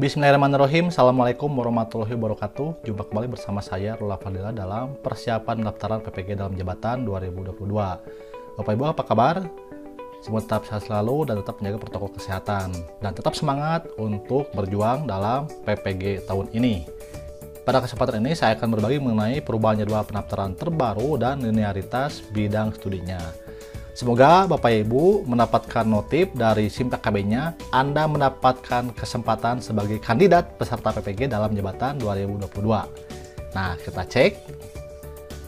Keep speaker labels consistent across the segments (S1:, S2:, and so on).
S1: Bismillahirrahmanirrahim. Assalamualaikum warahmatullahi wabarakatuh. Jumpa kembali bersama saya Rula Fadila dalam persiapan pendaftaran PPG dalam jabatan 2022. Bapak Ibu apa kabar? Semoga tetap sehat selalu dan tetap menjaga protokol kesehatan dan tetap semangat untuk berjuang dalam PPG tahun ini. Pada kesempatan ini saya akan berbagi mengenai perubahan jadwal pendaftaran terbaru dan linearitas bidang studinya. Semoga Bapak Ibu mendapatkan notif dari SIM PKB-nya, Anda mendapatkan kesempatan sebagai kandidat peserta PPG dalam jabatan 2022. Nah, kita cek.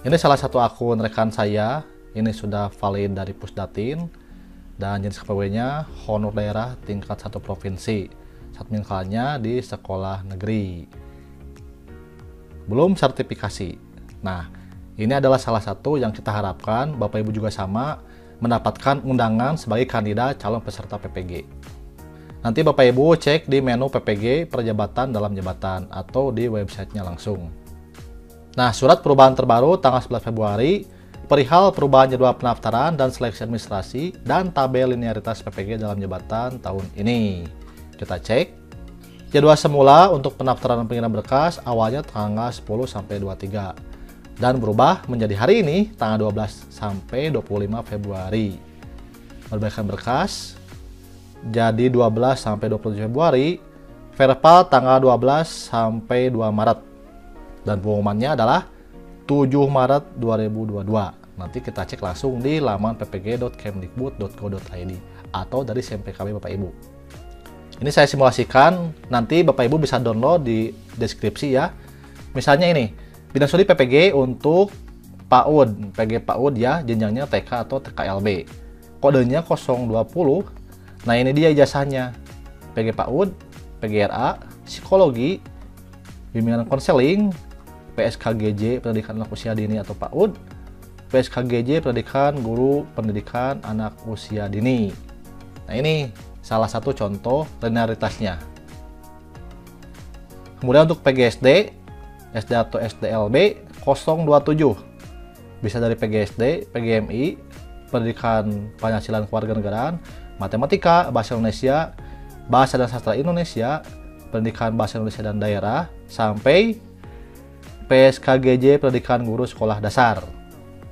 S1: Ini salah satu akun rekan saya, ini sudah valid dari Pusdatin, dan jenis KPW-nya honor daerah tingkat satu provinsi. Saat mingkalnya di sekolah negeri. Belum sertifikasi. Nah, ini adalah salah satu yang kita harapkan Bapak Ibu juga sama mendapatkan undangan sebagai kandidat calon peserta PPG. Nanti Bapak Ibu cek di menu PPG perjabatan dalam jabatan atau di websitenya langsung. Nah, surat perubahan terbaru tanggal 11 Februari perihal perubahan jadwal pendaftaran dan seleksi administrasi dan tabel linearitas PPG dalam jabatan tahun ini. Kita cek. Jadwal semula untuk pendaftaran pengiriman berkas awalnya tanggal 10 sampai 23 dan berubah menjadi hari ini tanggal 12 sampai 25 Februari. Perbaikan berkas jadi 12 sampai 27 Februari, verbal tanggal 12 sampai 2 Maret. Dan pengumumannya adalah 7 Maret 2022. Nanti kita cek langsung di laman ppg.kemdikbud.go.id atau dari SMPKB Bapak Ibu. Ini saya simulasikan, nanti Bapak Ibu bisa download di deskripsi ya. Misalnya ini, Bidang studi PPG untuk PAUD, PG PAUD ya, jenjangnya TK atau TKLB. Kodenya 020. Nah, ini dia ijazahnya. PG PAUD, PGRA, psikologi, bimbingan konseling, PSKGJ pendidikan anak usia dini atau PAUD, PSKGJ pendidikan guru pendidikan anak usia dini. Nah, ini salah satu contoh linearitasnya. Kemudian untuk PGSD SD atau SDLB 027 bisa dari PGSD, PGMI, Pendidikan Pancasila Kewarganegaraan, Matematika, Bahasa Indonesia, Bahasa dan Sastra Indonesia, Pendidikan Bahasa Indonesia dan Daerah, sampai PSKGJ Pendidikan Guru Sekolah Dasar.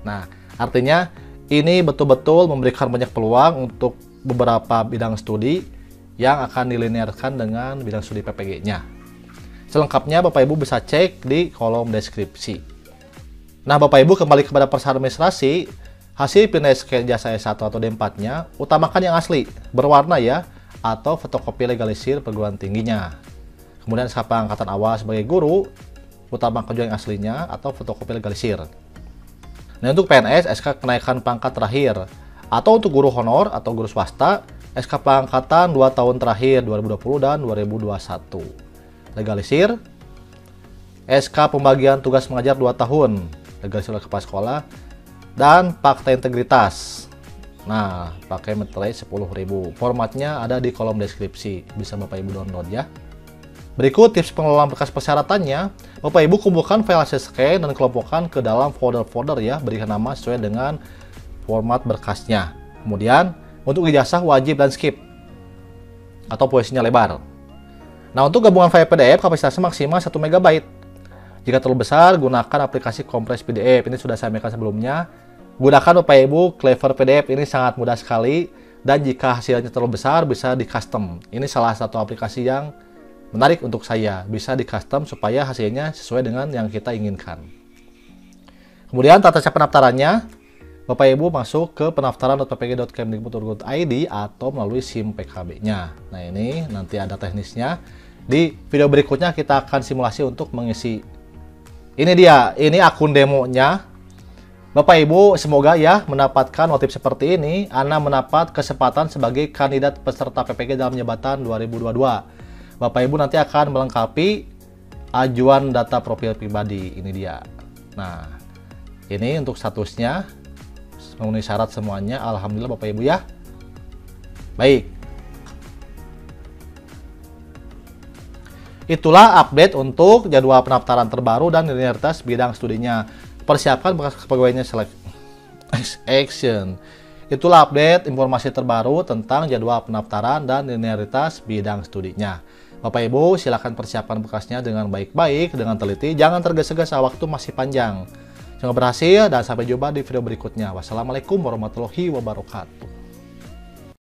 S1: Nah, artinya ini betul-betul memberikan banyak peluang untuk beberapa bidang studi yang akan dilinearkan dengan bidang studi PPG-nya. Selengkapnya Bapak Ibu bisa cek di kolom deskripsi. Nah Bapak Ibu kembali kepada persyarat administrasi, hasil pindah jasa S1 atau D4-nya, utamakan yang asli, berwarna ya, atau fotokopi legalisir perguruan tingginya. Kemudian SKP angkatan awal sebagai guru, utamakan juga yang aslinya atau fotokopi legalisir. Nah untuk PNS, SK kenaikan pangkat terakhir, atau untuk guru honor atau guru swasta, SK pangkatan 2 tahun terakhir 2020 dan 2021 legalisir. SK pembagian tugas mengajar 2 tahun. Legalisir oleh kepala sekolah. Dan fakta integritas. Nah pakai meterai 10.000 formatnya ada di kolom deskripsi. Bisa Bapak Ibu download ya. Berikut tips pengelolaan berkas persyaratannya. Bapak Ibu kumpulkan file scan dan kelompokkan ke dalam folder-folder ya. Berikan nama sesuai dengan format berkasnya. Kemudian untuk ijazah wajib dan skip. Atau posisinya lebar Nah, untuk gabungan file PDF kapasitasnya maksimal 1 MB. Jika terlalu besar, gunakan aplikasi kompres PDF. Ini sudah saya sampaikan sebelumnya. Gunakan Bapak Ibu Clever PDF ini sangat mudah sekali dan jika hasilnya terlalu besar bisa di custom. Ini salah satu aplikasi yang menarik untuk saya. Bisa di custom supaya hasilnya sesuai dengan yang kita inginkan. Kemudian tata cara pendaftarannya, Bapak Ibu masuk ke pendaftaran.ppg.kemdikbud.id atau melalui SIM PKB-nya. Nah ini nanti ada teknisnya. Di video berikutnya kita akan simulasi untuk mengisi. Ini dia, ini akun demonya. Bapak Ibu, semoga ya mendapatkan notif seperti ini. Anda mendapat kesempatan sebagai kandidat peserta PPG dalam jabatan 2022. Bapak Ibu nanti akan melengkapi ajuan data profil pribadi. Ini dia. Nah, ini untuk statusnya memenuhi syarat semuanya. Alhamdulillah Bapak Ibu ya. Baik, Itulah update untuk jadwal pendaftaran terbaru dan linearitas bidang studinya. Persiapkan bekas kepegawaiannya select action. Itulah update informasi terbaru tentang jadwal pendaftaran dan linearitas bidang studinya. Bapak Ibu, silakan persiapkan bekasnya dengan baik-baik, dengan teliti, jangan tergesa-gesa waktu masih panjang. Semoga berhasil dan sampai jumpa di video berikutnya. Wassalamualaikum warahmatullahi wabarakatuh.